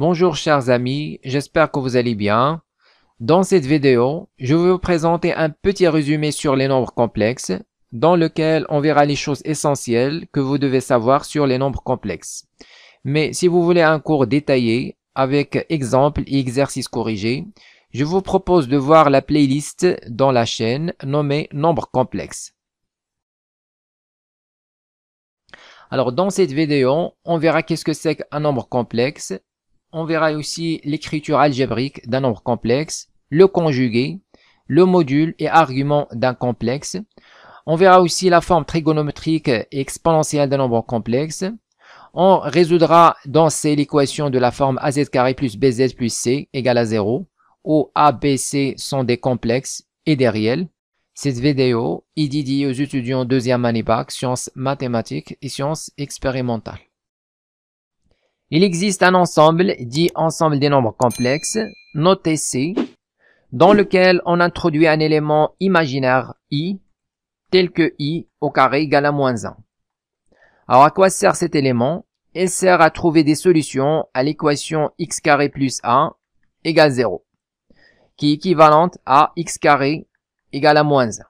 Bonjour chers amis, j'espère que vous allez bien. Dans cette vidéo, je vais vous présenter un petit résumé sur les nombres complexes, dans lequel on verra les choses essentielles que vous devez savoir sur les nombres complexes. Mais si vous voulez un cours détaillé, avec exemples et exercices corrigés, je vous propose de voir la playlist dans la chaîne nommée Nombres complexes. Alors dans cette vidéo, on verra qu'est-ce que c'est qu'un nombre complexe. On verra aussi l'écriture algébrique d'un nombre complexe, le conjugué, le module et argument d'un complexe. On verra aussi la forme trigonométrique et exponentielle d'un nombre complexe. On résoudra dans C l'équation de la forme az plus bz plus c égale à 0, où a, b, c sont des complexes et des réels. Cette vidéo est dédiée aux étudiants deuxième année bac, sciences mathématiques et sciences expérimentales. Il existe un ensemble dit ensemble des nombres complexes, noté C, dans lequel on introduit un élément imaginaire i, tel que i au carré égale à moins 1. Alors à quoi sert cet élément? Il sert à trouver des solutions à l'équation x carré plus 1 égale 0, qui est équivalente à x carré égale à moins 1.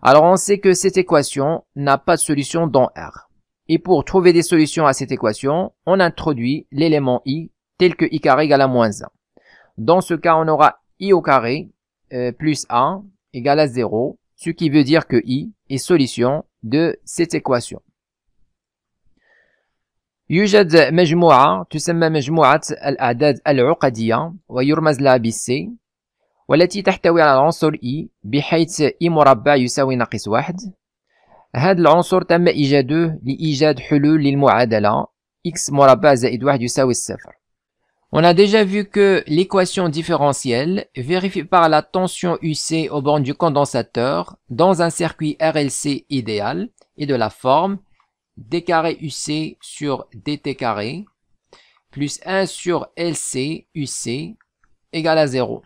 Alors on sait que cette équation n'a pas de solution dans R. Et pour trouver des solutions à cette équation, on introduit l'élément i tel que i carré égale à moins 1. Dans ce cas, on aura i au carré euh, plus 1 égale à 0, ce qui veut dire que i est solution de cette équation. يوجد مجموعة تسمى مجموعة الأعداد العقدية ويرمز لها بالسي والتي تحتوي على العنصر E بحيث E مربع يساوي ناقص واحد هذا العنصر تم إيجاده لإيجاد حلول للمعادلة x مربع زائد واحد يساوي الصفر On a déjà vu que l'équation différentielle, vérifiée par la tension UC au bornes du condensateur dans un circuit RLC idéal, est de la forme d carré UC sur dt carré plus 1 sur LC UC égale à 0.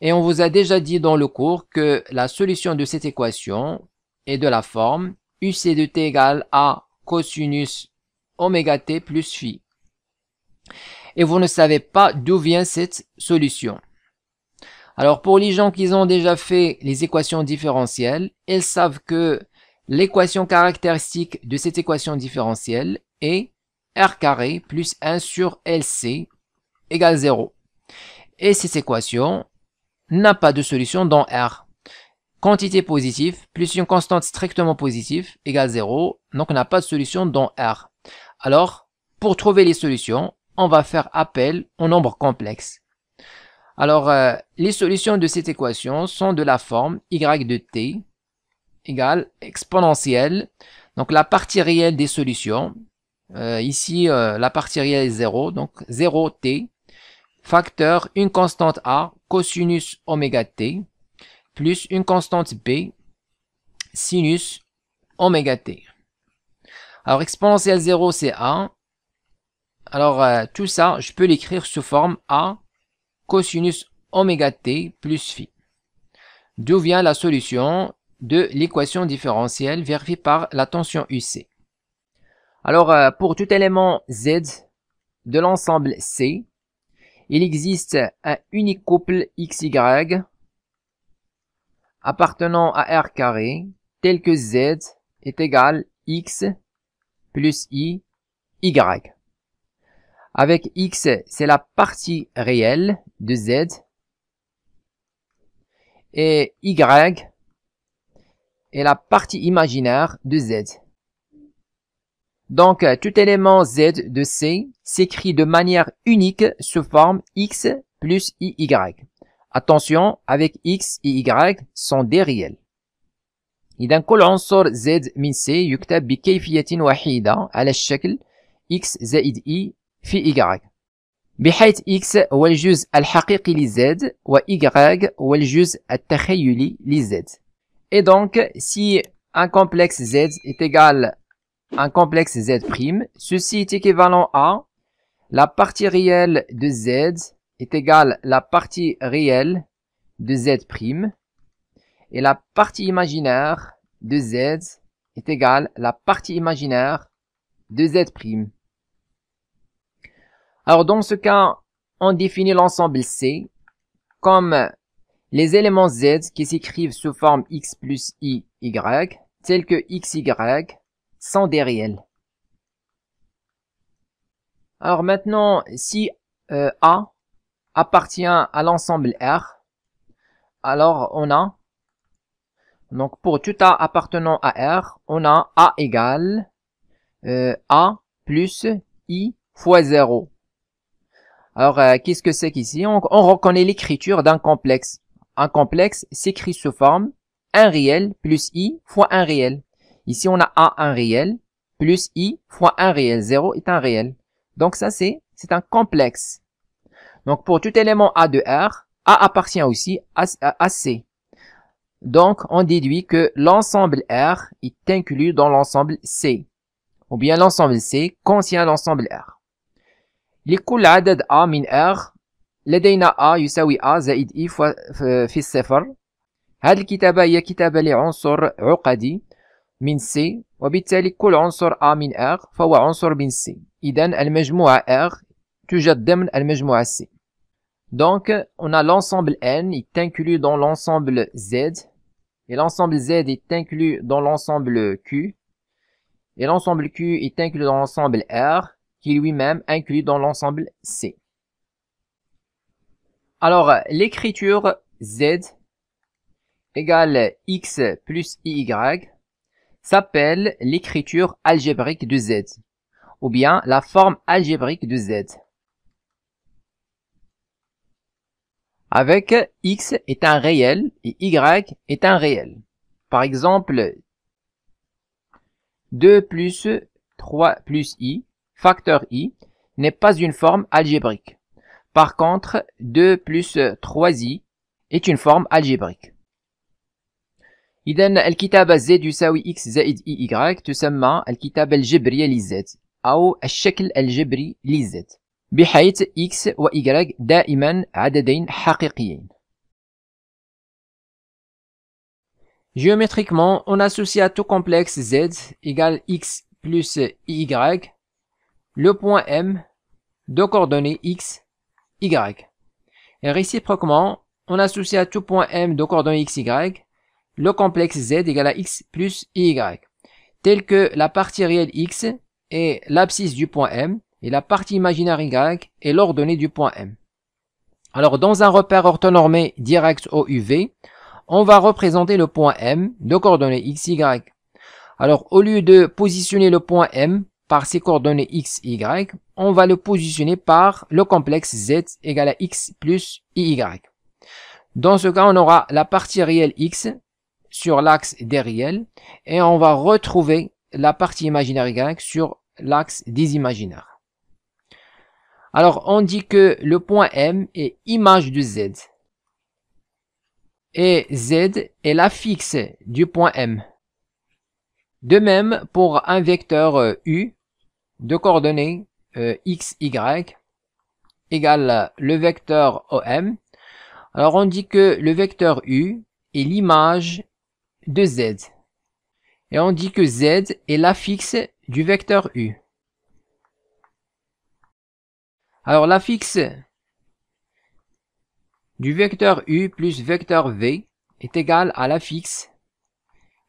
Et on vous a déjà dit dans le cours que la solution de cette équation est de la forme UC de t égale à cosinus oméga t plus phi. Et vous ne savez pas d'où vient cette solution. Alors pour les gens qui ont déjà fait les équations différentielles, ils savent que l'équation caractéristique de cette équation différentielle est r carré plus 1 sur LC égale 0. Et cette équation n'a pas de solution dans R. Quantité positive plus une constante strictement positive égale 0, donc on n'a pas de solution dans R. Alors, pour trouver les solutions, on va faire appel au nombre complexe. Alors, euh, les solutions de cette équation sont de la forme y de t égale exponentielle, donc la partie réelle des solutions, euh, ici euh, la partie réelle est 0, donc 0t, facteur une constante a cosinus oméga t plus une constante b sinus oméga t. Alors exponentielle 0 c'est 1. Alors euh, tout ça, je peux l'écrire sous forme a cosinus oméga t plus phi. D'où vient la solution de l'équation différentielle vérifiée par la tension UC. Alors euh, pour tout élément z de l'ensemble C, il existe un unique couple XY appartenant à R carré tel que Z est égal X plus I, Y. Avec X, c'est la partie réelle de Z et Y est la partie imaginaire de Z. Donc, tout élément Z de C s'écrit de manière unique sous forme X plus IY. Attention, avec X et Y sont des réels. إذا كل عنصر Z من C يكتب بكيفية وحيدة على الشكل X زائد I في Y بحيث X هو الجزء الحقيقي لZ و Y هو الجزء التخيلي لZ Et donc, si un complexe Z est égal un complexe Z', ceci est équivalent à la partie réelle de Z est égale la partie réelle de Z' et la partie imaginaire de Z est égale la partie imaginaire de Z'. Alors dans ce cas, on définit l'ensemble C comme les éléments Z qui s'écrivent sous forme X plus I, Y, tels que X, Y, sont des réels. Alors maintenant, si euh, A appartient à l'ensemble R, alors on a, donc pour tout A appartenant à R, on a A égale euh, A plus I fois 0. Alors, euh, qu'est-ce que c'est qu'ici? On, on reconnaît l'écriture d'un complexe. Un complexe s'écrit sous forme 1 réel plus i fois 1 réel. Ici, on a a un réel plus i fois 1 réel. 0 est un réel. Donc ça, c'est c'est un complexe. Donc pour tout élément A de R, A appartient aussi à, à C. Donc on déduit que l'ensemble R est inclus dans l'ensemble C. Ou bien l'ensemble C contient l'ensemble R. لكل عدد A من R لدينا A يساوي A زائد E في الصفر هذه الكتابة هي كتابة لعنصر عقدي من C وبالتالي كل عنصر A من R فهو عنصر من C إذا المجموعة R توجد ضمن المجموعة C donc, on a l'ensemble N est inclus dans l'ensemble Z, et l'ensemble Z est inclus dans l'ensemble Q, et l'ensemble Q est inclus dans l'ensemble R, qui lui-même inclus dans l'ensemble C. Alors, l'écriture Z égale X plus IY s'appelle l'écriture algébrique de Z, ou bien la forme algébrique de Z. Avec X est un réel et Y est un réel. Par exemple, 2 plus 3 plus I facteur i n'est pas une forme algébrique. Par contre, 2 plus 3i est une forme algébrique. إذا الكتابة z يساوي x زائد y تسمى الكتابة الجبرية لz أو الشكل الجبري لz بحيث x و y دائما عددين حقيقيين. Géométriquement, on associe à tout complexe z égale x plus y le point M de coordonnées x, y. Et réciproquement, on associe à tout point M de coordonnées x, y le complexe z égale à x plus y, tel que la partie réelle x est l'abscisse du point M et la partie imaginaire y est l'ordonnée du point M. Alors, dans un repère orthonormé direct au UV, on va représenter le point M de coordonnées x, y. Alors, au lieu de positionner le point M par ses coordonnées x, y, on va le positionner par le complexe z égale à x plus y. Dans ce cas, on aura la partie réelle x sur l'axe des réels et on va retrouver la partie imaginaire y sur l'axe des imaginaires. Alors, on dit que le point M est image de Z. Et Z est la fixe du point M. De même, pour un vecteur euh, U, de coordonnées euh, x, y égale le vecteur OM. Alors on dit que le vecteur U est l'image de Z. Et on dit que Z est l'affixe du vecteur U. Alors l'affixe du vecteur U plus vecteur V est égal à l'affixe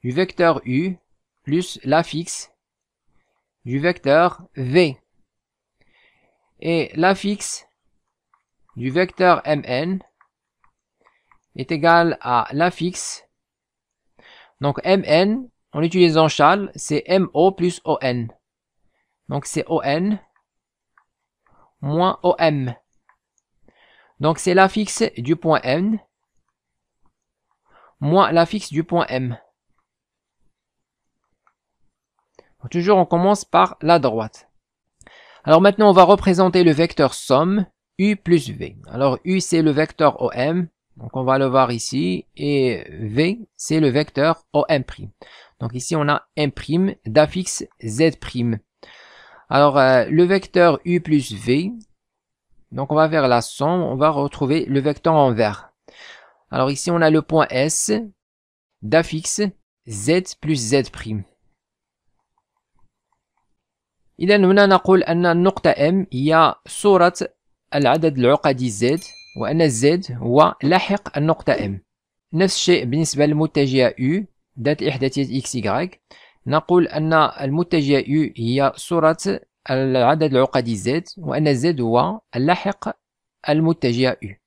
du vecteur U plus l'affixe du vecteur V. Et l'affixe du vecteur Mn est égal à l'affixe. Donc Mn, en utilisant Chal, c'est MO plus ON. Donc c'est ON moins OM. Donc c'est l'affixe du point N moins l'affixe du point M. toujours, on commence par la droite. Alors maintenant, on va représenter le vecteur somme U plus V. Alors U, c'est le vecteur OM. Donc on va le voir ici. Et V, c'est le vecteur OM'. Donc ici, on a prime d'affixe Z'. Alors euh, le vecteur U plus V, donc on va vers la somme, on va retrouver le vecteur en vert. Alors ici, on a le point S d'affixe Z plus Z'. إذا هنا نقول أن النقطة M هي صورة العدد العقدي Z وأن Z هو لاحق النقطة M نفس الشيء بالنسبة للمتجهة U ذات إحداثية XY نقول أن المتجهة U هي صورة العدد العقدي Z وأن Z هو اللاحق المتجهة U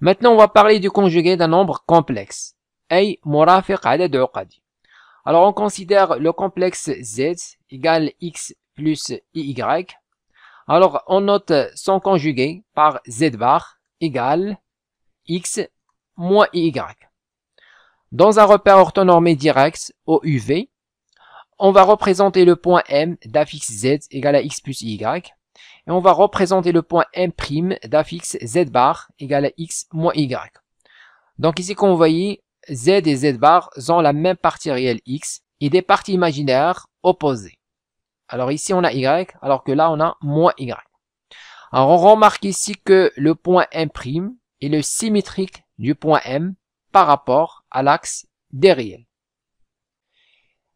Maintenant, on va parler du conjugué d'un nombre complexe, أي مرافق عدد عقدي. Alors, on considère le complexe Z égale X plus IY. Alors, on note son conjugué par Z bar égale X moins IY. Dans un repère orthonormé direct au UV, on va représenter le point M d'affixe Z égale à X plus Y et on va représenter le point M' d'affixe Z bar égale à X moins Y. Donc ici, comme vous voyez, Z et Z bar ont la même partie réelle X et des parties imaginaires opposées. Alors ici, on a Y, alors que là, on a moins Y. Alors on remarque ici que le point M' est le symétrique du point M par rapport à l'axe des réels.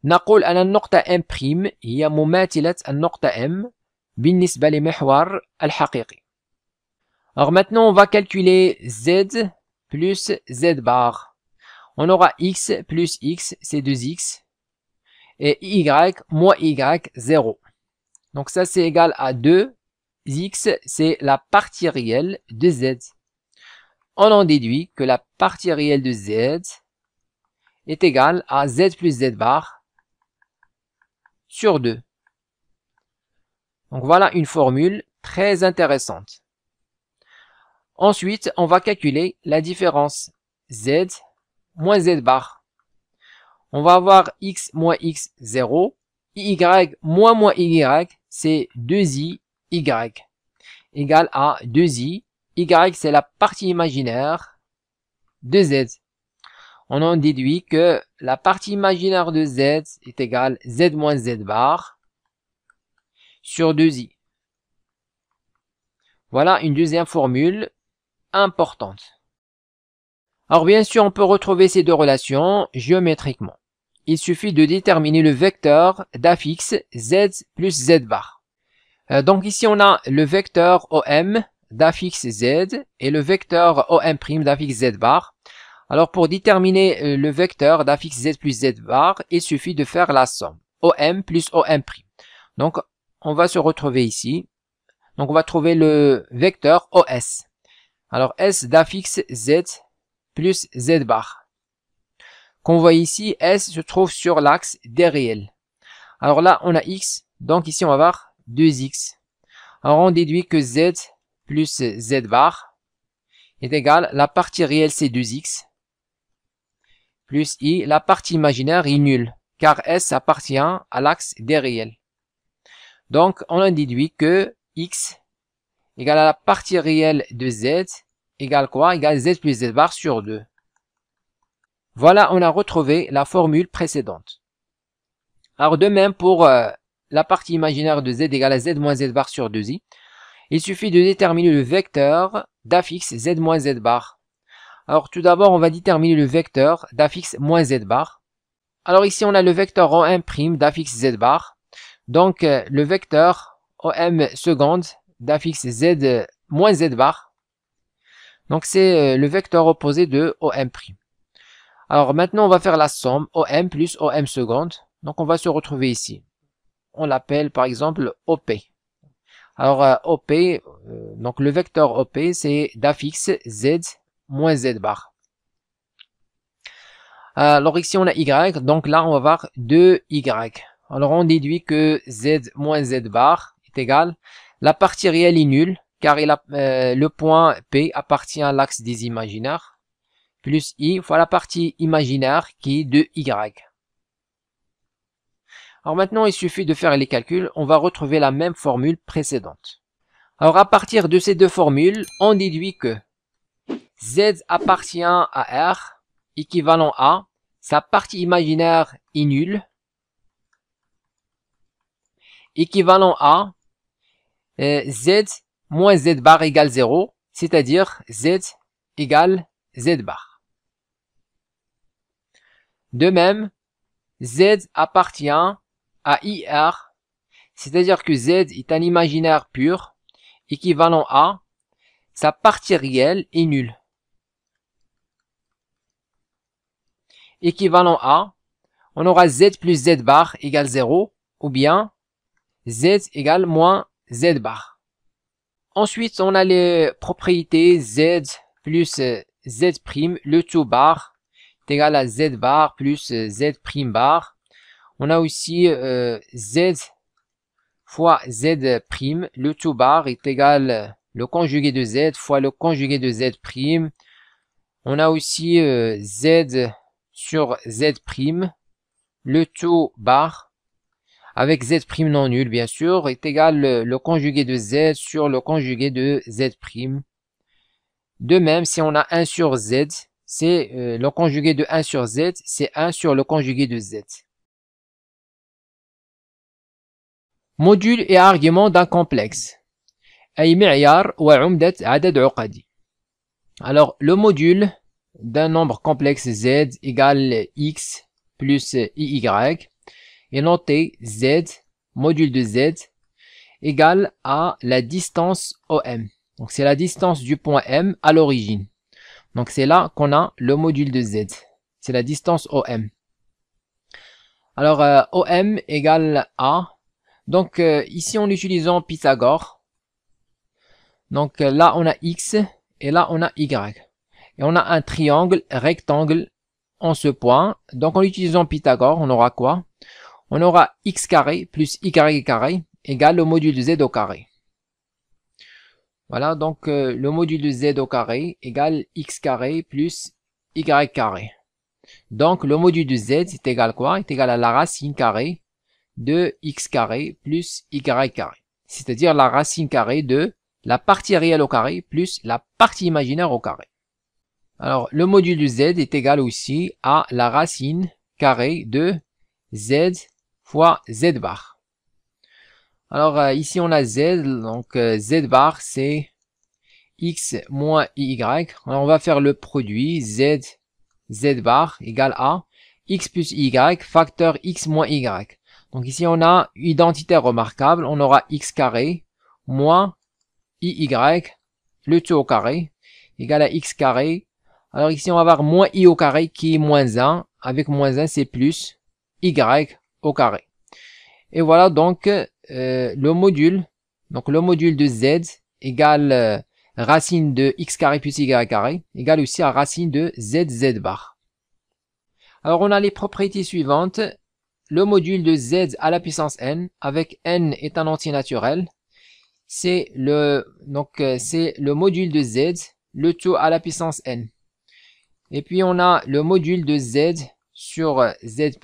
نقول أن النقطة M' هي مماثلة النقطة M بالنسبة لمحور الحقيقي. Alors maintenant, on va calculer Z plus Z bar. On aura X plus X, c'est 2X. Et Y moins Y, 0. Donc ça, c'est égal à 2. X, c'est la partie réelle de Z. On en déduit que la partie réelle de Z est égale à Z plus Z bar sur 2. Donc voilà une formule très intéressante. Ensuite, on va calculer la différence z moins z bar. On va avoir x moins x 0, y moins moins y, c'est 2i y égale à 2i. Y c'est la partie imaginaire de z. On en déduit que la partie imaginaire de z est égale z moins z bar sur 2i. Voilà une deuxième formule importante. Alors bien sûr, on peut retrouver ces deux relations géométriquement. Il suffit de déterminer le vecteur d'affixe z plus z bar. Euh, donc ici, on a le vecteur OM d'affixe z et le vecteur OM' d'affixe z bar. Alors pour déterminer euh, le vecteur d'affixe z plus z bar, il suffit de faire la somme OM plus OM'. Donc on va se retrouver ici. Donc on va trouver le vecteur OS. Alors S d'affixe Z plus Z bar. Qu'on voit ici, S se trouve sur l'axe des réels. Alors là, on a X, donc ici on va avoir 2X. Alors on déduit que Z plus Z bar est égal, la partie réelle c'est 2X, plus I, la partie imaginaire est nulle, car S appartient à l'axe des réels. Donc, on a déduit que x égale à la partie réelle de z égale quoi? Égale z plus z bar sur 2. Voilà, on a retrouvé la formule précédente. Alors de même pour euh, la partie imaginaire de z égale à z moins z bar sur 2i, il suffit de déterminer le vecteur d'affixe z moins z bar. Alors tout d'abord, on va déterminer le vecteur d'affixe moins z bar. Alors ici, on a le vecteur 1' d'affixe z bar. Donc, euh, le vecteur OM seconde d'affixe Z moins Z bar. Donc, c'est euh, le vecteur opposé de OM'. Alors, maintenant, on va faire la somme OM plus OM seconde. Donc, on va se retrouver ici. On l'appelle, par exemple, OP. Alors, euh, OP, donc le vecteur OP, c'est d'affixe Z moins Z bar. Alors, ici, on a Y. Donc, là, on va avoir 2Y. Alors on déduit que z moins z bar est égal. La partie réelle est nulle car euh, le point P appartient à l'axe des imaginaires plus i fois la partie imaginaire qui est de y. Alors maintenant, il suffit de faire les calculs. On va retrouver la même formule précédente. Alors à partir de ces deux formules, on déduit que z appartient à R équivalent à sa partie imaginaire est nulle équivalent à euh, z moins z bar égale 0, c'est-à-dire z égale z bar. De même, Z appartient à IR, c'est-à-dire que Z est un imaginaire pur, équivalent à sa partie réelle est nulle. Équivalent à, on aura Z plus Z bar égale 0, ou bien Z égale moins Z bar. Ensuite, on a les propriétés Z plus Z prime, le tout bar est égal à Z bar plus Z prime bar. On a aussi euh, Z fois Z le tout bar est égal le conjugué de Z fois le conjugué de Z. On a aussi euh, Z sur Z le tout bar avec Z non nul bien sûr est égal le, conjugué de Z sur le conjugué de Z. De même, si on a 1 sur Z, c'est euh, le conjugué de 1 sur Z, c'est 1 sur le conjugué de Z. Module et argument d'un complexe. Alors, le module d'un nombre complexe Z égale X plus IY est noté Z, module de Z, égale à la distance OM. Donc c'est la distance du point M à l'origine. Donc c'est là qu'on a le module de Z. C'est la distance OM. Alors euh, OM égale A. Donc euh, ici en utilisant Pythagore. Donc euh, là on a X et là on a Y. Et on a un triangle rectangle en ce point. Donc en utilisant Pythagore, on aura quoi? On aura X carré plus Y carré égale le module Z au carré. Voilà, donc euh, le module z au carré égale x carré plus y carré. Donc le module de z est égal à quoi? Est égal à la racine carrée de x carré plus y carré. C'est-à-dire la racine carrée de la partie réelle au carré plus la partie imaginaire au carré. Alors le module de z est égal aussi à la racine carrée de z fois z bar. Alors euh, ici on a z, donc euh, z bar c'est x moins y. Alors on va faire le produit z, z bar égale à x plus y facteur x moins y. Donc ici on a identité remarquable, on aura x carré moins iy, le tout au carré, égale à x carré. Alors ici on va avoir moins i au carré qui est moins 1, avec moins 1 c'est plus y au carré. Et voilà donc euh, le module, donc le module de z égale euh, racine de x carré plus y carré égale aussi à racine de z bar. Alors on a les propriétés suivantes. Le module de z à la puissance n avec n est un entier naturel. C'est le donc euh, c'est le module de z le tout à la puissance n. Et puis on a le module de z sur z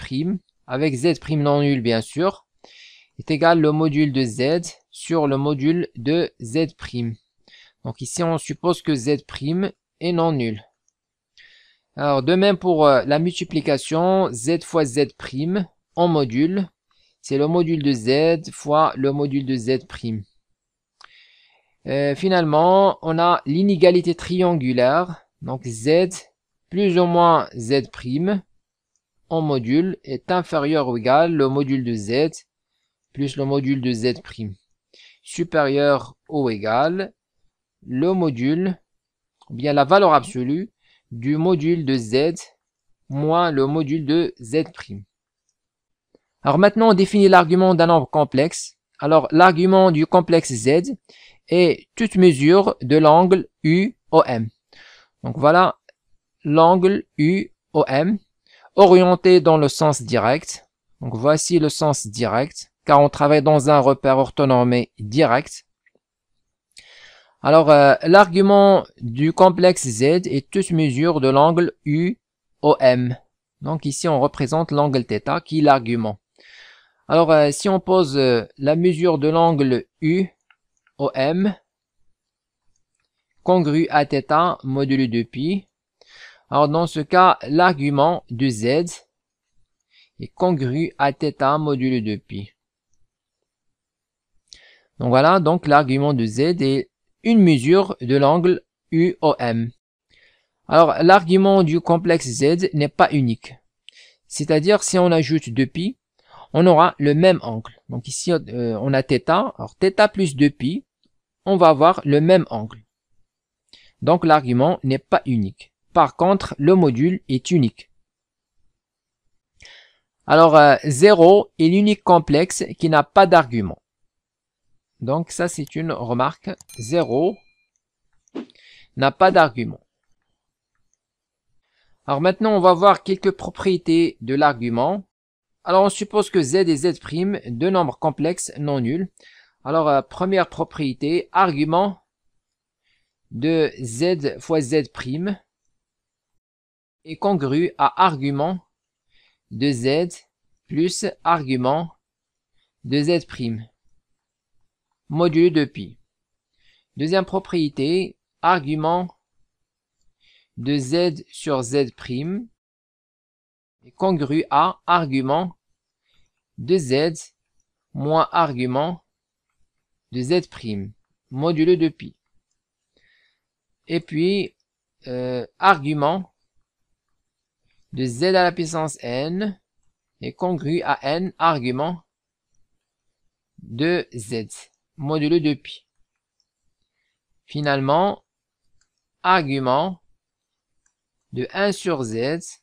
avec z non nul bien sûr est égal le module de z sur le module de z'. Donc ici, on suppose que z' est non nul. Alors, de même pour euh, la multiplication, z fois z' en module, c'est le module de z fois le module de z'. Euh, finalement, on a l'inégalité triangulaire, donc z plus ou moins z' en module est inférieur ou égal le module de z plus le module de z' supérieur ou égal le module, ou bien la valeur absolue du module de z moins le module de z'. Alors maintenant, on définit l'argument d'un nombre complexe. Alors l'argument du complexe z est toute mesure de l'angle UOM. Donc voilà l'angle UOM orienté dans le sens direct. Donc voici le sens direct car on travaille dans un repère orthonormé direct. Alors, euh, l'argument du complexe Z est toute mesure de l'angle UOM. Donc ici, on représente l'angle θ qui est l'argument. Alors, euh, si on pose euh, la mesure de l'angle UOM congru à θ modulo de pi, alors dans ce cas, l'argument de Z est congru à θ modulo de pi. Donc voilà, donc l'argument de z est une mesure de l'angle UOM. Alors l'argument du complexe z n'est pas unique. c'est-à-dire si on ajoute 2pi, on aura le même angle. Donc ici, euh, on a θ. Alors θ plus 2pi, on va avoir le même angle. Donc l'argument n'est pas unique. Par contre, le module est unique. Alors, 0 euh, est l'unique complexe qui n'a pas d'argument. Donc ça, c'est une remarque. 0 n'a pas d'argument. Alors maintenant, on va voir quelques propriétés de l'argument. Alors on suppose que z et z', deux nombres complexes non nuls. Alors euh, première propriété, argument de z fois z' est congru à argument de z plus argument de z', modulé de pi. Deuxième propriété, argument de z sur z' est congru à argument de z moins argument de z', modulo de pi. Et puis, euh, argument de z à la puissance n est congru à n argument de z, modulo de pi. Finalement, argument de 1 sur z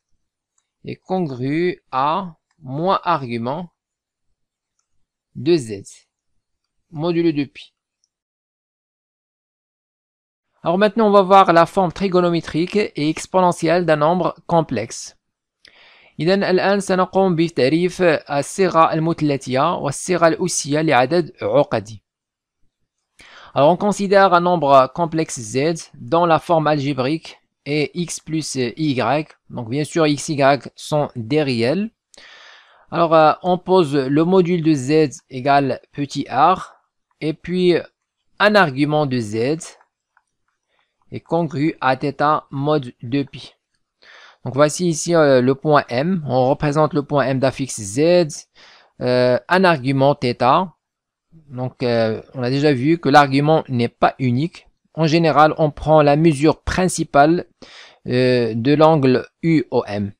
est congru à moins argument de z, modulo de pi. Alors maintenant, on va voir la forme trigonométrique et exponentielle d'un nombre complexe. إذا الآن سنقوم بتعريف الصيغة المثلثية والصيغة الأسية لعدد عقدي. Alors on considère un nombre complexe z dans la forme algébrique et x plus y. Donc bien sûr x, y sont des réels. Alors euh, on pose le module de z égale petit r et puis un argument de z est congru à θ mode 2pi. Donc voici ici euh, le point M. On représente le point M d'affixe Z. Euh, un argument θ. Donc on a déjà vu que l'argument n'est pas unique. En général, on prend la mesure principale de l'angle UOM.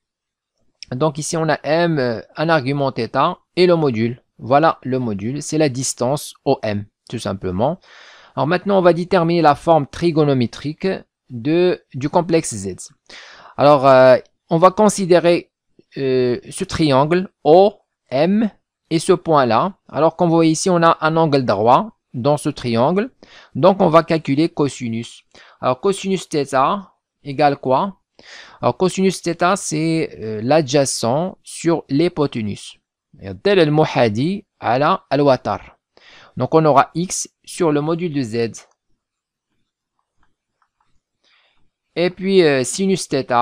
Donc ici, on a M, euh, un argument θ et le module. Voilà le module, c'est la distance OM, tout simplement. Alors maintenant, on va déterminer la forme trigonométrique de, du complexe Z. Alors, euh, on va considérer ce triangle OM et ce point-là. Alors, comme vous voyez ici, on a un angle droit dans ce triangle. Donc, on va calculer cosinus. Alors, cosinus θ égale quoi? Alors, cosinus θ, c'est euh, l'adjacent sur l'hypoténuse. Tel le mohadi ala al-watar. Donc, on aura x sur le module de z. Et puis, euh, sinus θ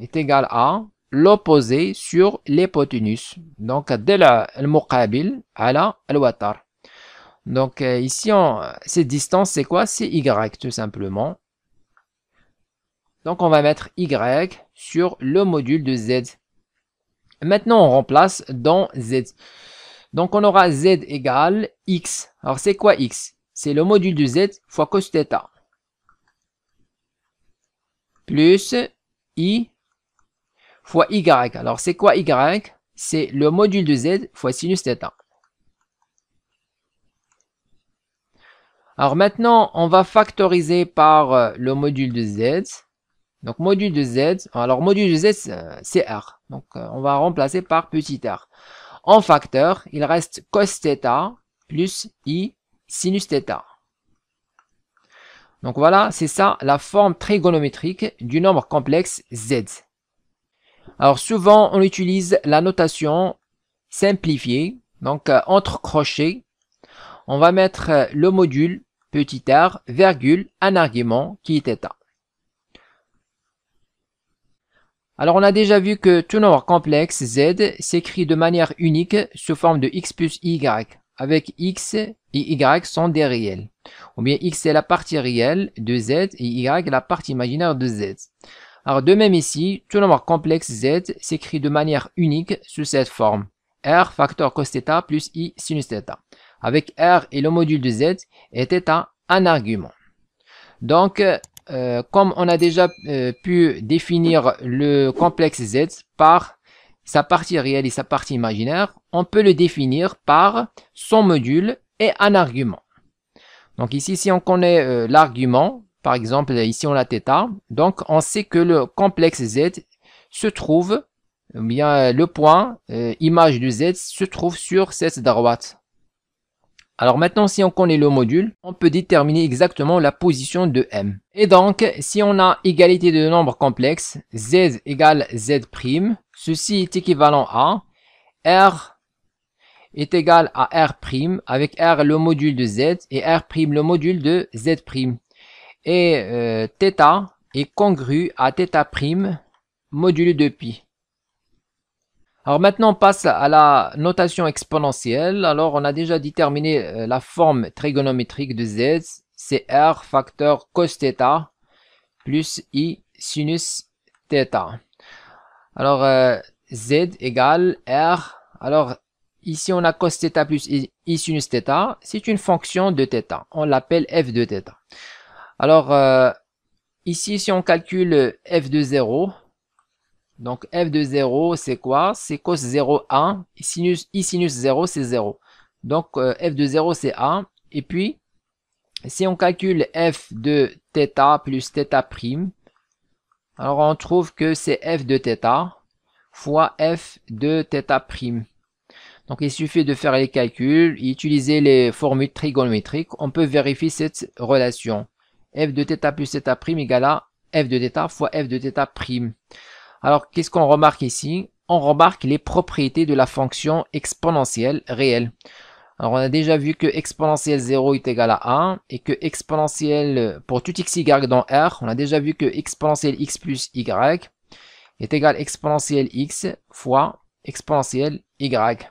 est égal à l'opposé sur l'hypoténuse. Donc, tel al-muqabil ala al-watar. Donc, euh, ici, on, cette distance, c'est quoi? C'est y, tout simplement. Donc on va mettre y sur le module de z. Maintenant, on remplace dans z. Donc on aura z égale x. Alors c'est quoi x? C'est le module de z fois cos θ. Plus i fois y. Alors c'est quoi y? C'est le module de z fois sinus θ. Alors maintenant, on va factoriser par euh, le module de z. Donc module de z, alors module de z, c'est r. Donc euh, on va remplacer par petit r. En facteur, il reste cos θ plus i sinus θ. Donc voilà, c'est ça la forme trigonométrique du nombre complexe z. Alors souvent, on utilise la notation simplifiée. Donc euh, entre crochets, on va mettre le module petit r, virgule, un argument qui est θ. Alors on a déjà vu que tout nombre complexe z s'écrit de manière unique sous forme de x plus y, avec x et y sont des réels. Ou bien x est la partie réelle de z et y la partie imaginaire de z. Alors de même ici, tout nombre complexe z s'écrit de manière unique sous cette forme. r facteur cos θ plus i sinus θ avec R et le module de Z était un, argument. Donc, euh, comme on a déjà euh, pu définir le complexe Z par sa partie réelle et sa partie imaginaire, on peut le définir par son module et un argument. Donc ici, si on connaît euh, l'argument, par exemple, ici on a θ, donc on sait que le complexe Z se trouve, bien le point image de Z se trouve sur cette droite. Alors maintenant, si on connaît le module, on peut déterminer exactement la position de M. Et donc, si on a égalité de nombres complexes, Z égale Z', ceci est équivalent à R est égal à R', avec R le module de Z et R' le module de Z'. Et euh, θ est congru à θ' module de pi. Alors maintenant on passe à la notation exponentielle. Alors on a déjà déterminé euh, la forme trigonométrique de Z. C'est R facteur cos θ plus I sinus θ. Alors euh, Z égale R. Alors Ici, on a cos θ plus i sinus θ. C'est une fonction de θ. On l'appelle f de θ. Alors, euh, ici, si on calcule f de 0, donc f de 0, c'est quoi C'est cos 0, 1. I sinus, i sinus 0, c'est 0. Donc, euh, f de 0, c'est 1. Et puis, si on calcule f de θ plus θ', alors on trouve que c'est f de θ fois f de θ'. Donc il suffit de faire les calculs et utiliser les formules trigonométriques. On peut vérifier cette relation. f de θ plus θ' égale à f de θ fois f de θ'. Alors qu'est-ce qu'on remarque ici? On remarque les propriétés de la fonction exponentielle réelle. Alors on a déjà vu que exponentielle 0 est égal à 1 et que exponentielle pour tout x, y dans R, on a déjà vu que exponentielle x plus y est égal à exponentielle x fois exponentielle y.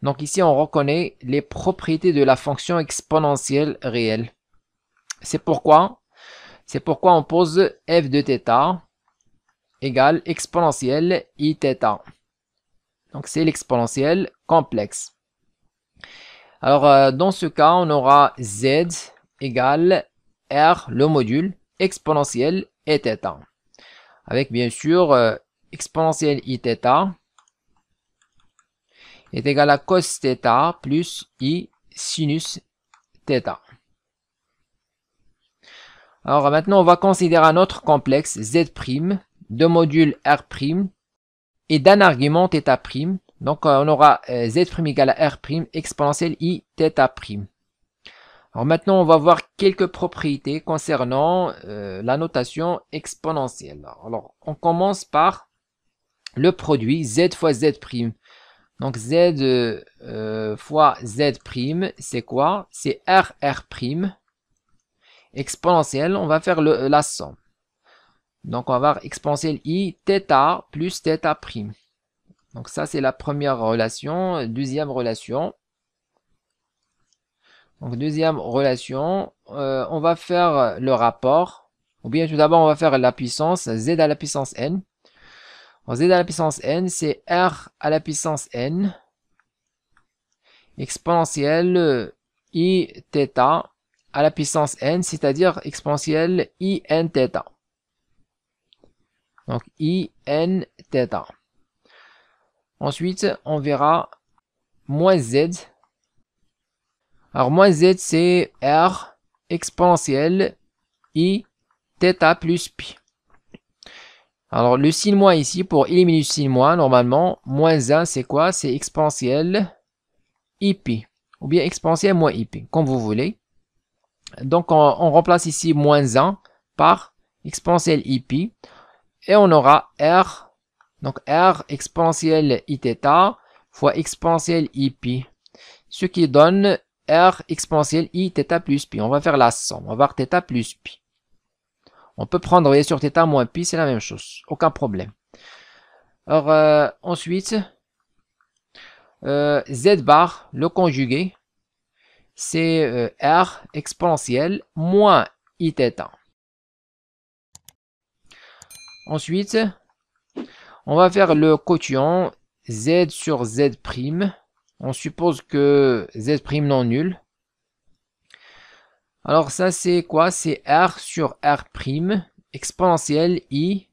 Donc ici, on reconnaît les propriétés de la fonction exponentielle réelle. C'est pourquoi, c'est pourquoi on pose f de θ égale exponentielle i θ. Donc c'est l'exponentielle complexe. Alors euh, dans ce cas, on aura z égale r, le module, exponentielle et θ. Avec bien sûr euh, exponentielle i θ est égal à cos θ plus i sinus θ. Alors maintenant, on va considérer un autre complexe Z' de module R' et d'un argument θ'. Donc euh, on aura euh, Z' égale à R' exponentielle i θ'. Alors maintenant, on va voir quelques propriétés concernant euh, la notation exponentielle. Alors on commence par le produit Z fois Z'. Donc z fois z', c'est quoi? C'est RR'. Exponentielle, on va faire la somme. Donc on va avoir exponentielle i θ plus θ'. Donc ça c'est la première relation. Deuxième relation. Donc deuxième relation, euh, on va faire le rapport. Ou bien tout d'abord on va faire la puissance z à la puissance n z à la puissance n, c'est r à la puissance n exponentielle i θ à la puissance n, c'est-à-dire exponentielle i n θ. Donc i n θ. Ensuite, on verra moins z. Alors moins z, c'est r exponentielle i θ plus pi. Alors le signe moins ici, pour éliminer le signe moins, normalement, moins 1 c'est quoi? C'est exponentielle ip, ou bien exponentielle moins ip, comme vous voulez. Donc on, remplace ici moins 1 par exponentielle ip, et on aura r, donc r exponentielle iθ fois exponentielle ip, ce qui donne r exponentielle iθ plus pi. On va faire la somme, on va voir θ plus pi. On peut prendre, voyez, sur θ moins pi, c'est la même chose. Aucun problème. Alors, euh, ensuite, euh, z bar, le conjugué, c'est euh, r exponentielle moins i θ. Ensuite, on va faire le quotient z sur z'. On suppose que z' non nul. Alors ça c'est quoi C'est R sur R' exponentielle I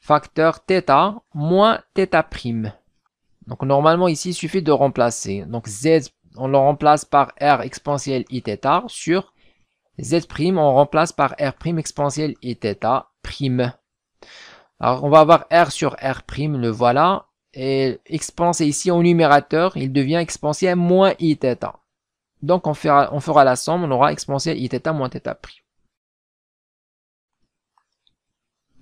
facteur θ moins θ'. Donc normalement ici, il suffit de remplacer. Donc z, on le remplace par r exponentielle i θ sur z', on remplace par r' exponentielle i θ prime. Alors on va avoir r sur r', le voilà. Et exponentielle ici au numérateur, il devient exponentielle moins i θ. Donc on fera, on fera la somme, on aura exponentielle i θ moins θ'.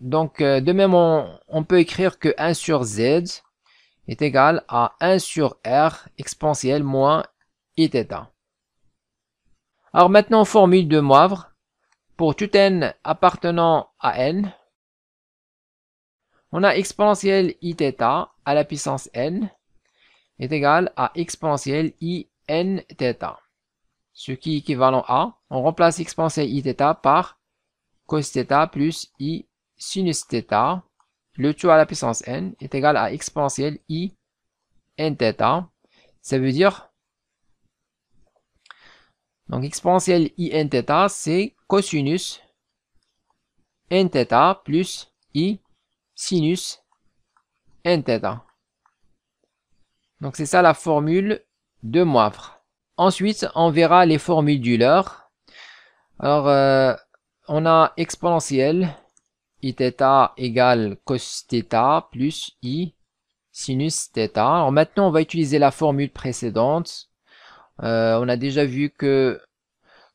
Donc euh, de même, on, peut écrire que 1 sur z est égal à 1 sur r exponentielle moins i θ. Alors maintenant, formule de Moivre. Pour tout n appartenant à n, on a exponentielle i θ à la puissance n est égal à exponentielle i n θ. Ce qui est équivalent à, on remplace exponentielle i θ par cos θ plus i sinus θ. Le tout à la puissance n est égal à exponentielle i n θ. Ça veut dire, donc exponentielle i n θ, c'est cosinus n θ plus i sinus n θ. Donc c'est ça la formule de Moivre. Ensuite, on verra les formules d'Euler. Alors, euh, on a exponentielle i θ égale cos θ plus i sinus θ. Alors maintenant, on va utiliser la formule précédente. Euh, on a déjà vu que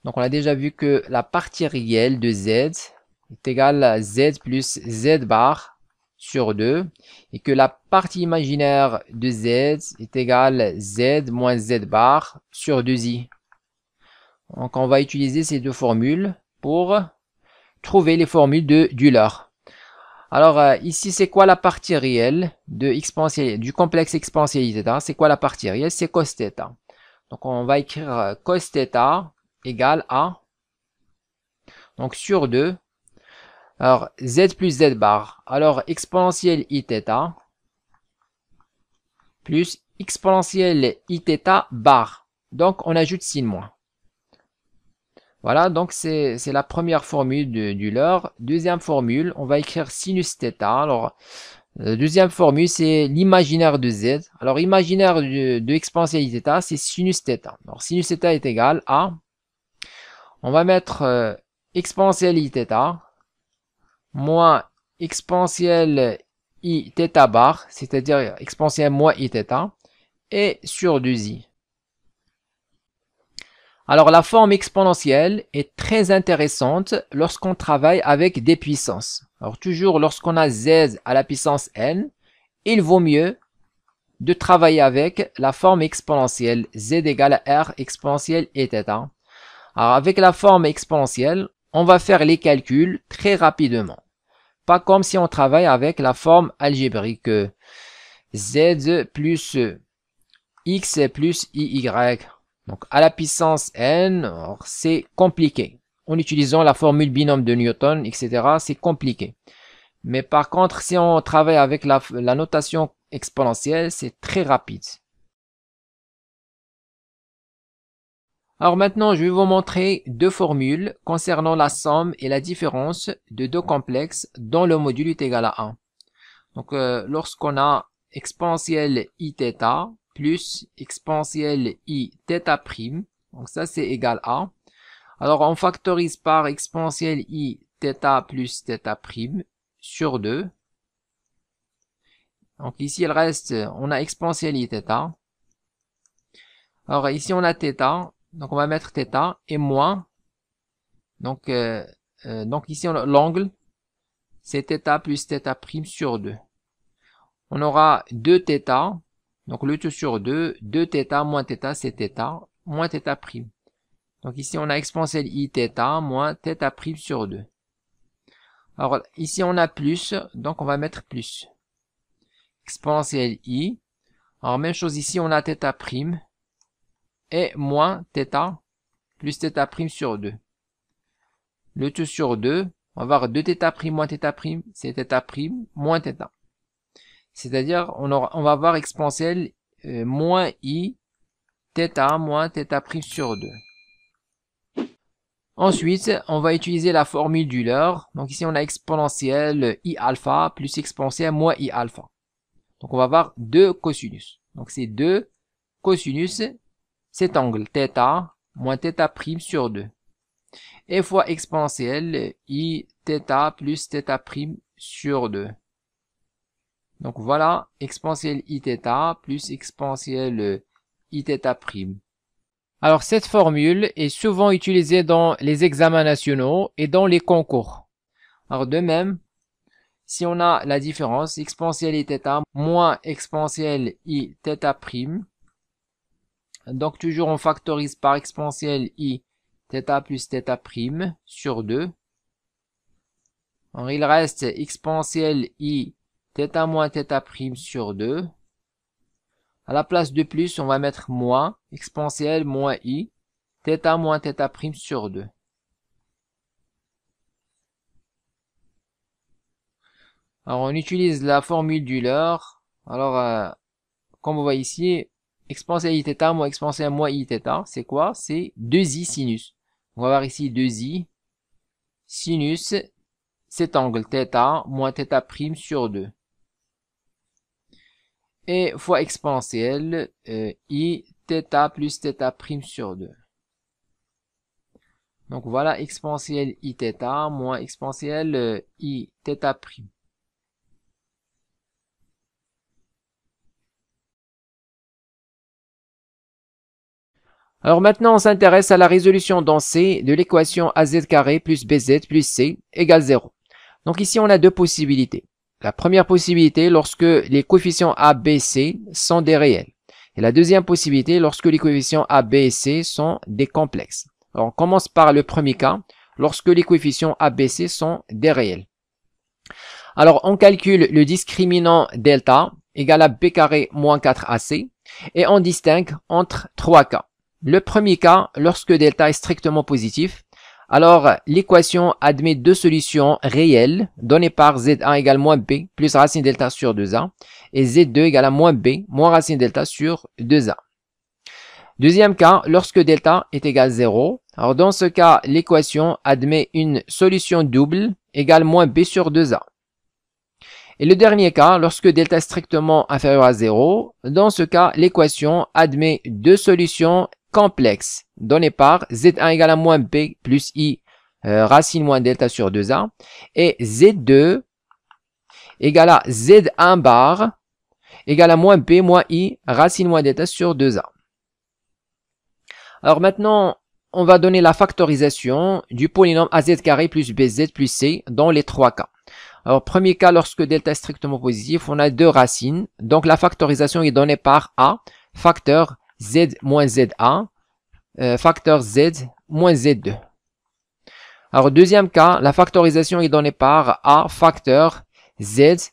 donc on a déjà vu que la partie réelle de z est égale à z plus z bar sur 2 et que la partie imaginaire de z est égale z moins z bar sur 2i. Donc on va utiliser ces deux formules pour trouver les formules de Euler. Alors euh, ici c'est quoi la partie réelle de du complexe exponentielle C'est quoi la partie réelle? C'est cos θ. Donc on va écrire euh, cos θ égale à donc sur 2 alors, z plus z bar. Alors, exponentielle i θ plus exponentielle i θ bar. Donc, on ajoute sin moins. Voilà, donc c'est la première formule de, du leurre. Deuxième formule, on va écrire sinus θ. Alors, la deuxième formule, c'est l'imaginaire de z. Alors, imaginaire de, de exponentielle i θ, c'est sinus θ. Alors, sinus θ est égal à... On va mettre euh, exponentielle i θ moins exponentielle i θ bar, c'est-à-dire exponentielle moins i θ, et sur 2i. Alors la forme exponentielle est très intéressante lorsqu'on travaille avec des puissances. Alors toujours lorsqu'on a z à la puissance n, il vaut mieux de travailler avec la forme exponentielle z égale à r exponentielle et θ. Alors avec la forme exponentielle, on va faire les calculs très rapidement. Pas comme si on travaille avec la forme algébrique z plus x plus iy. Donc à la puissance n, c'est compliqué. En utilisant la formule binôme de Newton, etc., c'est compliqué. Mais par contre, si on travaille avec la, la notation exponentielle, c'est très rapide. Alors maintenant, je vais vous montrer deux formules concernant la somme et la différence de deux complexes dont le module est égal à 1. Donc euh, lorsqu'on a exponentielle iθ plus exponentielle iθ', donc ça c'est égal à. Alors on factorise par exponentielle iθ plus θ' sur 2. Donc ici il reste, on a exponentielle iθ. Alors ici on a θ, donc on va mettre θ et moins. Donc, euh, euh, donc ici l'angle, c'est θ plus θ' sur 2. On aura 2 θ, donc le tout sur 2, 2 θ moins θ c'est θ, moins θ'. Donc ici on a exponentielle i θ moins θ' sur 2. Alors ici on a plus, donc on va mettre plus. Exponentielle i. Alors même chose ici on a θ' et moins θ plus θ' sur 2. Le tout sur 2, on va avoir 2θ' moins θ', c'est θ' moins θ. C'est-à-dire, on, on va avoir exponentielle euh, moins i θ moins θ' sur 2. Ensuite, on va utiliser la formule d'Euler. Donc ici, on a exponentielle i alpha plus exponentielle moins i alpha. Donc on va avoir 2 cosinus. Donc c'est 2 cosinus cet angle θ moins θ prime sur 2. Et fois exponentielle i θ plus θ prime sur 2. Donc voilà, exponentielle iθ plus exponentielle iθ prime. Alors cette formule est souvent utilisée dans les examens nationaux et dans les concours. Alors de même, si on a la différence exponentielle iθ moins exponentielle i prime, donc toujours on factorise par exponentielle i θ plus θ prime sur 2. Alors il reste exponentielle i θ moins θ prime sur 2. À la place de plus, on va mettre moins exponentielle moins i θ moins θ prime sur 2. Alors on utilise la formule d'Euler. Alors euh, comme vous voyez ici, exponentielle iθ moins exponentielle moins iθ, c'est quoi C'est 2i sinus. On va voir ici 2i sinus cet angle θ moins θ prime sur 2. Et fois exponentielle euh, i θ plus θ prime sur 2. Donc voilà exponentielle iθ moins exponentielle euh, i θ prime. Alors maintenant, on s'intéresse à la résolution dans C de l'équation AZ plus BZ plus C égale 0. Donc ici, on a deux possibilités. La première possibilité, lorsque les coefficients A, B, C sont des réels. Et la deuxième possibilité, lorsque les coefficients A, B C sont des complexes. Alors, on commence par le premier cas, lorsque les coefficients A, B, C sont des réels. Alors, on calcule le discriminant delta égal à B carré moins 4AC et on distingue entre trois cas. Le premier cas, lorsque delta est strictement positif, alors l'équation admet deux solutions réelles données par z1 égale moins b plus racine delta sur 2a et z2 égale à moins b moins racine delta sur 2a. Deuxième cas, lorsque delta est égal à 0, alors dans ce cas, l'équation admet une solution double égale moins b sur 2a. Et le dernier cas, lorsque delta est strictement inférieur à 0, dans ce cas, l'équation admet deux solutions complexe donné par z1 égale à moins b plus i euh, racine moins delta sur 2a et z2 égale à z1 bar égale à moins b moins i racine moins delta sur 2a. Alors maintenant, on va donner la factorisation du polynôme az carré plus bz plus c dans les trois cas. Alors, premier cas, lorsque delta est strictement positif, on a deux racines. Donc, la factorisation est donnée par a, facteur z moins z1, euh, facteur z moins z2. Alors, deuxième cas, la factorisation est donnée par a facteur z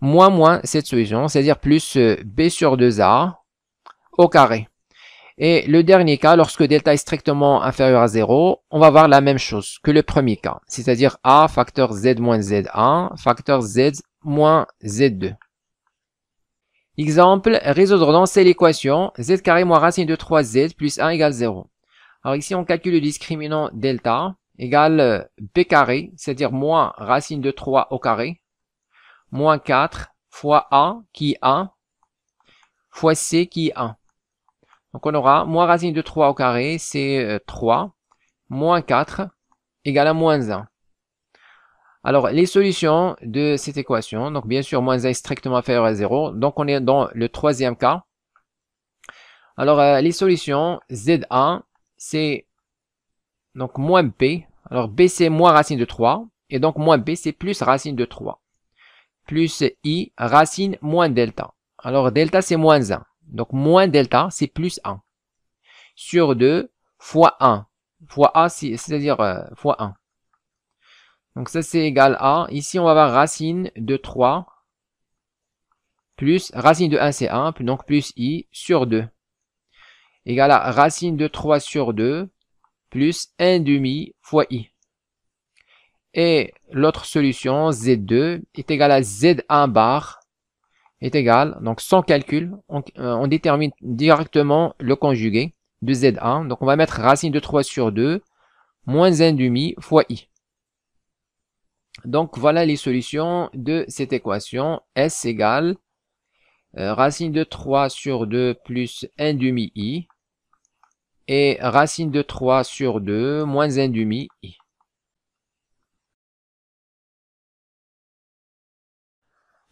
moins moins cette solution, c'est-à-dire plus euh, b sur 2a au carré. Et le dernier cas, lorsque delta est strictement inférieur à 0, on va voir la même chose que le premier cas, c'est-à-dire a facteur z moins z1, facteur z moins z2. Exemple, résoudre dans cette l'équation z carré moins racine de 3z plus 1 égale 0. Alors ici, on calcule le discriminant delta égale euh, b carré, c'est-à-dire moins racine de 3 au carré, moins 4 fois a qui est 1, fois c qui est 1. Donc on aura moins racine de 3 au carré, c'est 3, euh, moins 4 égale à moins 1. Alors, les solutions de cette équation, donc bien sûr, moins 1 est strictement inférieur à 0. Donc, on est dans le troisième cas. Alors, euh, les solutions, Z1, c'est donc moins B. Alors, B, c'est moins racine de 3. Et donc, moins B, c'est plus racine de 3. Plus I, racine moins delta. Alors, delta, c'est moins 1. Donc, moins delta, c'est plus 1. Sur 2, fois 1. Fois A, c'est-à-dire euh, fois 1. Donc ça c'est égal à, ici on va avoir racine de 3 plus racine de 1 c'est 1, donc plus i sur 2. Égal à racine de 3 sur 2 plus 1 demi fois i. Et l'autre solution, z2, est égal à z1 bar, est égal, donc sans calcul, on, euh, on détermine directement le conjugué de z1. Donc on va mettre racine de 3 sur 2 moins 1 demi fois i. Donc voilà les solutions de cette équation S égale euh, racine de 3 sur 2 plus 1 demi i et racine de 3 sur 2 moins 1 demi i.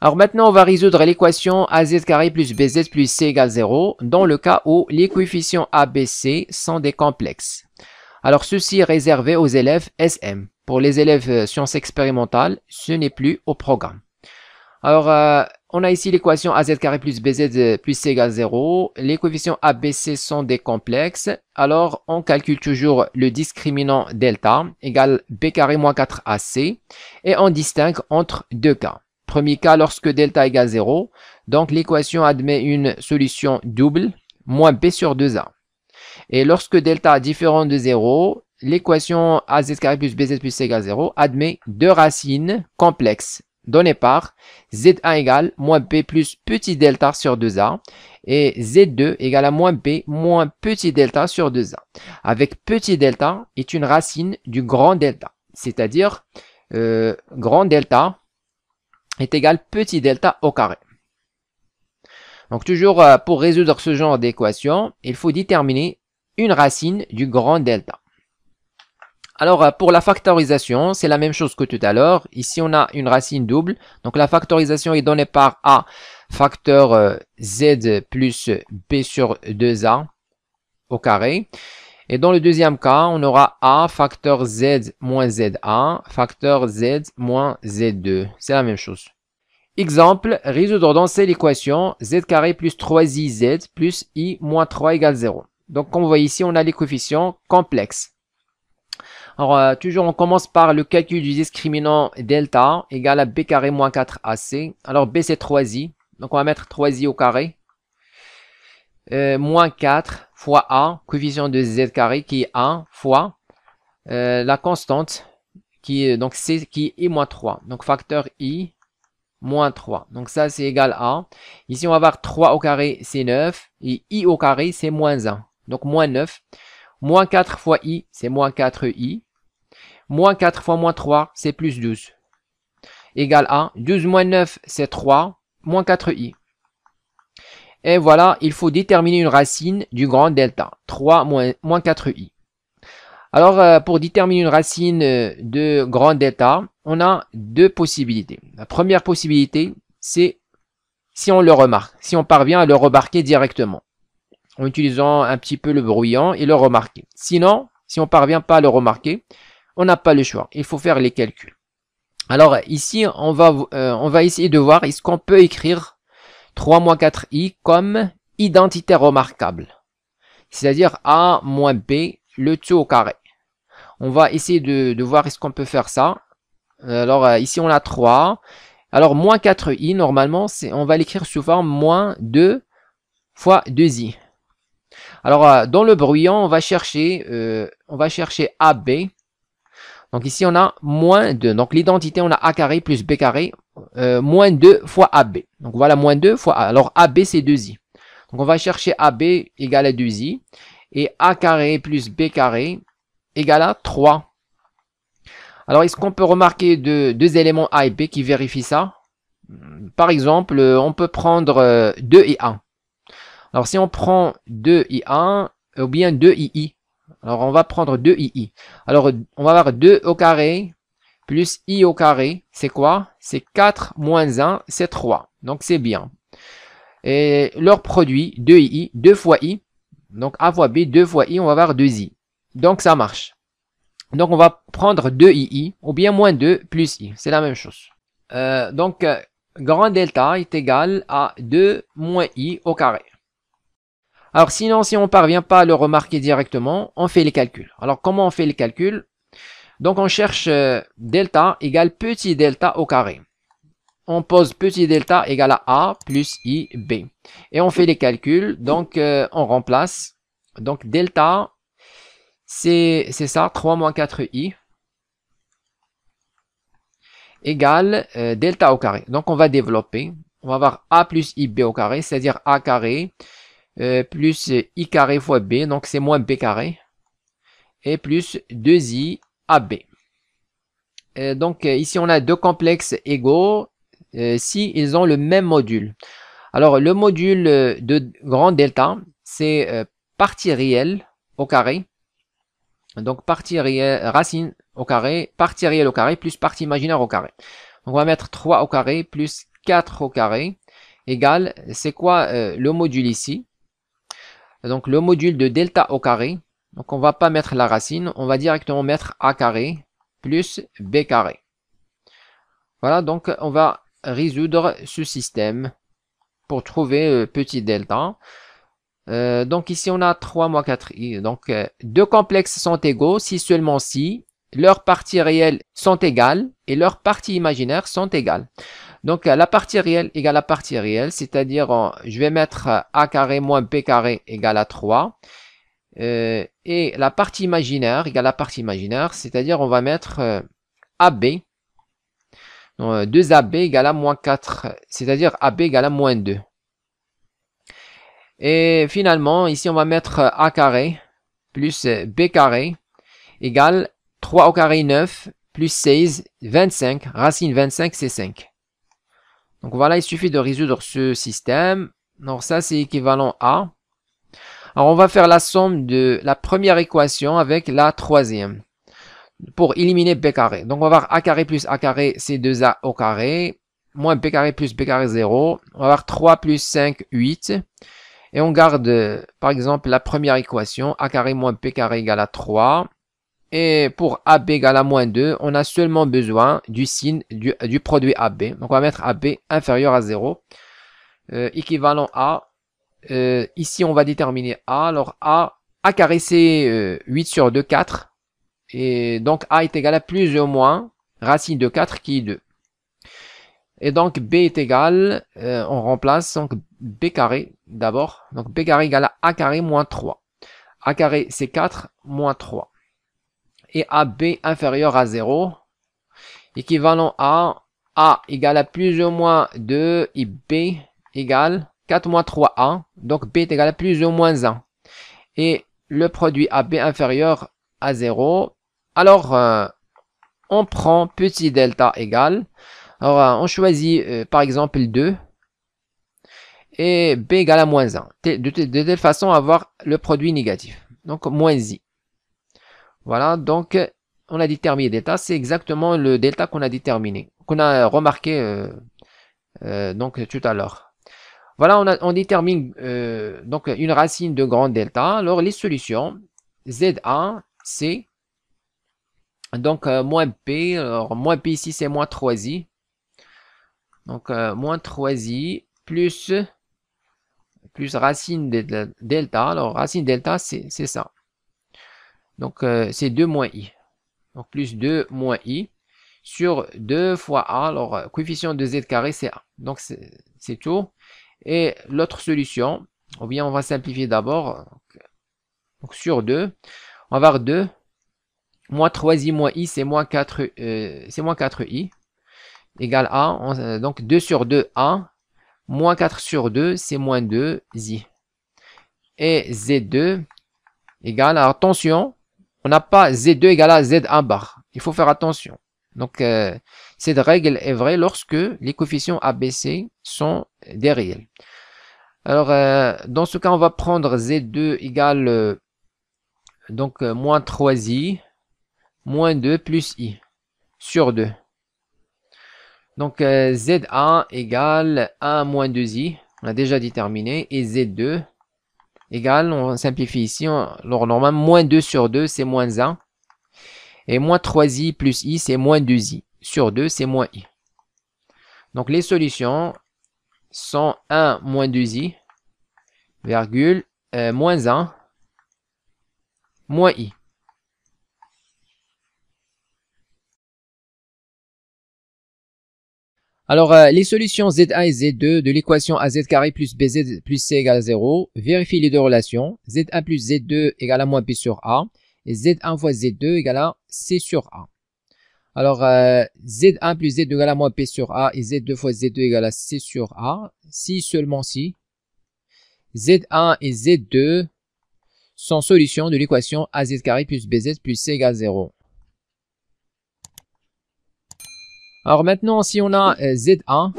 Alors maintenant, on va résoudre l'équation az carré plus bz plus c égale 0 dans le cas où les coefficients ABC sont des complexes. Alors ceci est réservé aux élèves SM. Pour les élèves euh, sciences expérimentales, ce n'est plus au programme. Alors, euh, on a ici l'équation az carré plus bz plus c égale 0. Les coefficients ABC sont des complexes. Alors, on calcule toujours le discriminant delta égale b carré moins 4ac et on distingue entre deux cas. Premier cas, lorsque delta égale 0, donc l'équation admet une solution double, moins b sur 2a. Et lorsque delta est différent de 0, l'équation az carré plus bz plus c égale 0 admet deux racines complexes données par z1 égale moins b plus petit delta sur 2a et z2 égale à moins b moins petit delta sur 2a. Avec petit delta est une racine du grand delta, c'est-à-dire euh, grand delta est égal petit delta au carré. Donc toujours euh, pour résoudre ce genre d'équation, il faut déterminer une racine du grand delta. Alors euh, pour la factorisation, c'est la même chose que tout à l'heure. Ici on a une racine double. Donc la factorisation est donnée par A facteur euh, Z plus B sur 2A au carré. Et dans le deuxième cas, on aura A facteur Z moins ZA, facteur Z moins Z2. C'est la même chose. Exemple, résoudre dans cette l'équation Z carré plus 3IZ plus I moins 3 égale 0. Donc comme vous voyez ici, on a les coefficients complexes. Alors euh, toujours on commence par le calcul du discriminant delta égale à b carré moins 4ac. Alors b c'est 3i, donc on va mettre 3i au carré. Euh, moins 4 fois A, coefficient de Z carré qui est 1 fois euh, la constante qui est donc C qui est moins 3. Donc facteur I moins 3. Donc ça c'est égal à. Ici on va avoir 3 au carré c'est 9 et I au carré c'est moins 1. Donc moins 9. Moins 4 fois I c'est moins 4I. Moins 4 fois moins 3 c'est plus 12. Égal à 12 moins 9 c'est 3 moins 4i. Et voilà, il faut déterminer une racine du grand delta. 3 moins, 4i. Alors, euh, pour déterminer une racine euh, de grand delta, on a deux possibilités. La première possibilité, c'est si on le remarque, si on parvient à le remarquer directement, en utilisant un petit peu le brouillon et le remarquer. Sinon, si on parvient pas à le remarquer, on n'a pas le choix. Il faut faire les calculs. Alors ici, on va, euh, on va essayer de voir est-ce qu'on peut écrire 3 moins 4i comme identité remarquable? C'est-à-dire a moins b, le tout au carré. On va essayer de, voir est-ce qu'on peut faire ça? Alors euh, ici on a 3. Alors moins 4i, normalement, on va l'écrire forme moins 2 fois 2i. Alors euh, dans le brouillon, on va chercher, euh, on va chercher AB. Donc ici on a moins 2. Donc l'identité, on a A carré plus B carré. Euh, moins 2 fois AB. Donc voilà, moins 2 fois A. Alors AB, c'est 2i. Donc on va chercher AB égale à 2i. Et A carré plus B carré égale à 3. Alors est-ce qu'on peut remarquer deux, éléments A et B qui vérifient ça? Par exemple, on peut prendre 2 euh, et 1. Alors si on prend 2 et 1, ou bien 2 ii. Alors on va prendre 2 ii. Alors on va avoir 2 au carré plus i au carré, c'est quoi? C'est 4 moins 1, c'est 3. Donc c'est bien. Et leur produit, 2i, 2 fois i. Donc a fois b, 2 fois i, on va avoir 2i. Donc ça marche. Donc on va prendre 2i, ou bien moins 2 plus i. C'est la même chose. Euh, donc grand delta est égal à 2 moins i au carré. Alors sinon, si on ne parvient pas à le remarquer directement, on fait les calculs. Alors comment on fait les calculs? Donc on cherche euh, delta égale petit delta au carré. On pose petit delta égale à A plus I, B. Et on fait les calculs, donc euh, on remplace. Donc delta, c'est ça, 3 moins 4i égale euh, delta au carré. Donc on va développer. On va avoir A plus IB au carré, c'est-à-dire A carré plus I carré fois B, donc c'est moins B carré. Et plus 2i AB. donc euh, ici on a deux complexes égaux euh, si ils ont le même module. Alors, le module de grand delta, c'est euh, partie réelle au carré. Donc, partie réelle, racine au carré, partie réelle au carré, plus partie imaginaire au carré. Donc, on va mettre 3 au carré, plus 4 au carré, égale, c'est quoi euh, le module ici? Donc, le module de delta au carré. Donc, on va pas mettre la racine, on va directement mettre a carré, plus b carré. Voilà, donc on va résoudre ce système pour trouver euh, petit delta. Euh, donc ici on a 3 moins 4i. Donc euh, deux complexes sont égaux si seulement si leurs parties réelles sont égales et leurs parties imaginaires sont égales. Donc la partie réelle égale la partie réelle, c'est-à-dire je vais mettre a carré moins b carré égale à 3. et la partie imaginaire égale la partie imaginaire, c'est-à-dire on va mettre ab 2AB égale à moins 4, c'est-à-dire AB égale à moins 2. Et finalement, ici, on va mettre A carré plus B carré égale 3 au carré 9 plus 16, 25. Racine 25, c'est 5. Donc voilà, il suffit de résoudre ce système. Donc ça, c'est équivalent à. Alors on va faire la somme de la première équation avec la troisième pour éliminer b carré. Donc on va avoir a carré plus a carré, c'est 2a au carré, moins b carré plus b carré 0. On va avoir 3 plus 5, 8. Et on garde, par exemple, la première équation, a carré moins b carré égale à 3. Et pour AB égale à moins 2, on a seulement besoin du signe du, produit AB. Donc on va mettre AB inférieur à 0. Euh, équivalent à, euh, ici on va déterminer A. Alors A, A carré c'est 8 euh, sur 2, 4. Et donc A est égal à plus ou moins racine de 4 qui est 2. Et donc B est égal, euh, on remplace donc B carré d'abord. Donc B carré égale à A carré moins 3. A carré c'est 4 moins 3. Et AB inférieur à 0. Équivalent à A égale à plus ou moins 2 et B égale 4 moins 3A. Donc B est égal à plus ou moins 1. Et le produit AB inférieur à 0 alors, euh, on prend petit delta égal. Alors, euh, on choisit euh, par exemple 2 et b égale à moins 1. De, telle façon avoir le produit négatif. Donc, moins i. Voilà, donc on a déterminé delta. C'est exactement le delta qu'on a déterminé, qu'on a remarqué donc tout à l'heure. Voilà, on, détermine donc une racine de grand delta. Alors, les solutions, Z1, c'est donc, euh, moins P. Alors, moins P ici, c'est moins 3i. Donc, euh, moins 3i plus, plus racine de delta. Alors, racine delta, c'est ça. Donc, euh, c'est 2 moins i. Donc, plus 2 moins i sur 2 fois a. Alors, coefficient de z carré, c'est a. Donc, c'est tout. Et l'autre solution, ou bien on va simplifier d'abord. Donc, sur 2, on va avoir 2 moins 3i moins i, c'est moins 4, euh, c'est moins 4i, égale a, euh, donc 2 sur 2, a, moins 4 sur 2, c'est moins 2, i. Et z2 égale, alors attention, on n'a pas z2 égale à z1 bar, il faut faire attention. Donc, euh, cette règle est vraie lorsque les coefficients ABC sont des réels. Alors, dans ce cas, on va prendre Z2 égale donc moins 3i moins 2 plus i sur 2. Donc euh, Z1 égale 1 moins 2i, on a déjà déterminé, et Z2 égale, on simplifie ici, alors normalement moins 2 sur 2 c'est moins 1, et moins 3i plus i c'est moins 2i, sur 2 c'est moins i. Donc les solutions sont 1 moins 2i, virgule, euh, moins 1, moins i. Alors, euh, les solutions Z1 et Z2 de l'équation AZ carré plus BZ plus C égale à 0, vérifie les deux relations. Z1 plus Z2 égale à moins P sur A. Et Z1 fois Z2 égale à C sur A. Alors, euh, Z1 plus Z2 égale à moins P sur A et Z2 fois Z2 égale à C sur A. Si seulement si Z1 et Z2 sont solutions de l'équation AZ carré plus BZ plus C égale à 0. Alors maintenant, si on a euh, Z1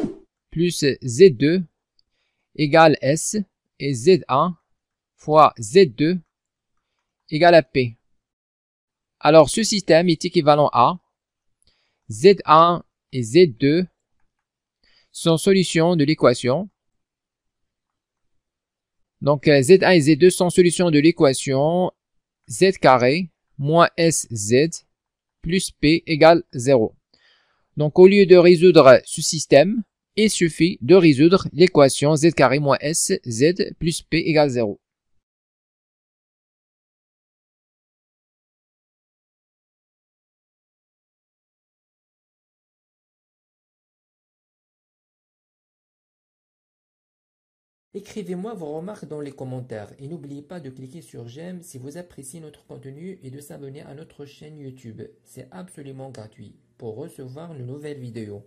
plus Z2 égale S et Z1 fois Z2 égale à P. Alors ce système est équivalent à Z1 et Z2 sont solutions de l'équation. Donc Z1 et Z2 sont solutions de l'équation Z carré moins SZ plus P égale 0. Donc au lieu de résoudre ce système, il suffit de résoudre l'équation Z carré moins SZ plus P égale 0. Écrivez-moi vos remarques dans les commentaires et n'oubliez pas de cliquer sur j'aime si vous appréciez notre contenu et de s'abonner à notre chaîne YouTube. C'est absolument gratuit pour recevoir de nouvelles vidéos.